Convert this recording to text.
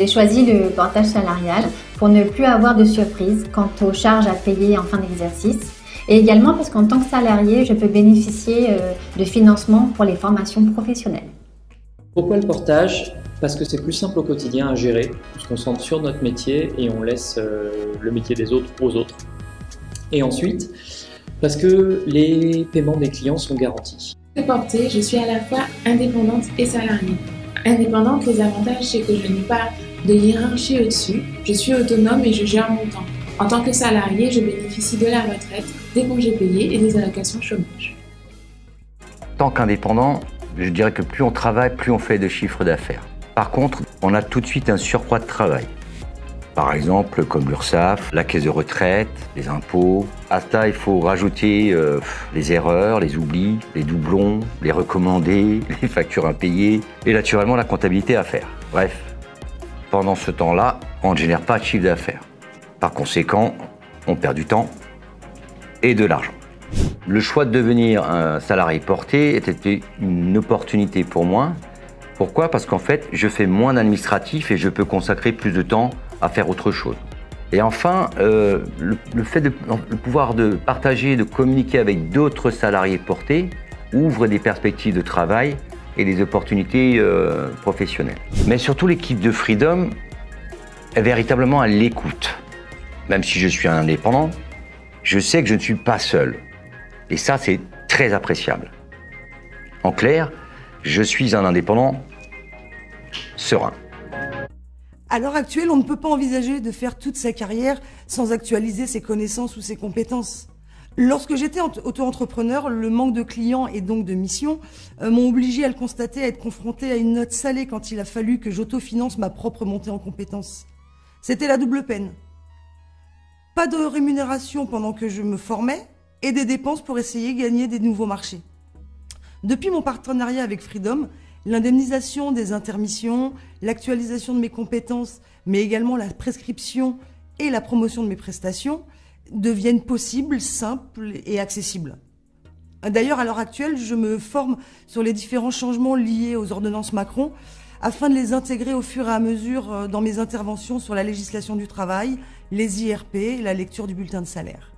J'ai choisi le portage salarial pour ne plus avoir de surprise quant aux charges à payer en fin d'exercice et également parce qu'en tant que salarié, je peux bénéficier euh, de financement pour les formations professionnelles. Pourquoi le portage? Parce que c'est plus simple au quotidien à gérer, on se concentre sur notre métier et on laisse euh, le métier des autres aux autres. Et ensuite, parce que les paiements des clients sont garantis. Porté, je suis à la fois indépendante et salariée. Indépendante, les avantages, c'est que je n'ai pas de hiérarchie au-dessus, je suis autonome et je gère mon temps. En tant que salarié, je bénéficie de la retraite, des congés payés et des allocations chômage. Tant qu'indépendant, je dirais que plus on travaille, plus on fait de chiffre d'affaires. Par contre, on a tout de suite un surcroît de travail. Par exemple, comme l'URSSAF, la caisse de retraite, les impôts. À cela, il faut rajouter euh, les erreurs, les oublis, les doublons, les recommandés, les factures impayées et naturellement la comptabilité à faire. Bref, pendant ce temps-là, on ne génère pas de chiffre d'affaires. Par conséquent, on perd du temps et de l'argent. Le choix de devenir un salarié porté était une opportunité pour moi. Pourquoi? Parce qu'en fait, je fais moins d'administratif et je peux consacrer plus de temps à faire autre chose. Et enfin, euh, le, fait de le pouvoir de partager, de communiquer avec d'autres salariés portés ouvre des perspectives de travail et des opportunités euh, professionnelles. Mais surtout, l'équipe de Freedom est véritablement à l'écoute. Même si je suis un indépendant, je sais que je ne suis pas seul. Et ça, c'est très appréciable. En clair, je suis un indépendant serein. À l'heure actuelle, on ne peut pas envisager de faire toute sa carrière sans actualiser ses connaissances ou ses compétences. Lorsque j'étais auto-entrepreneur, le manque de clients et donc de missions euh, m'ont obligé à le constater, à être confronté à une note salée quand il a fallu que j'autofinance ma propre montée en compétences. C'était la double peine. Pas de rémunération pendant que je me formais et des dépenses pour essayer de gagner des nouveaux marchés. Depuis mon partenariat avec Freedom, l'indemnisation des intermissions, l'actualisation de mes compétences, mais également la prescription et la promotion de mes prestations, deviennent possibles, simples et accessibles. D'ailleurs, à l'heure actuelle, je me forme sur les différents changements liés aux ordonnances Macron afin de les intégrer au fur et à mesure euh, dans mes interventions sur la législation du travail, les IRP la lecture du bulletin de salaire.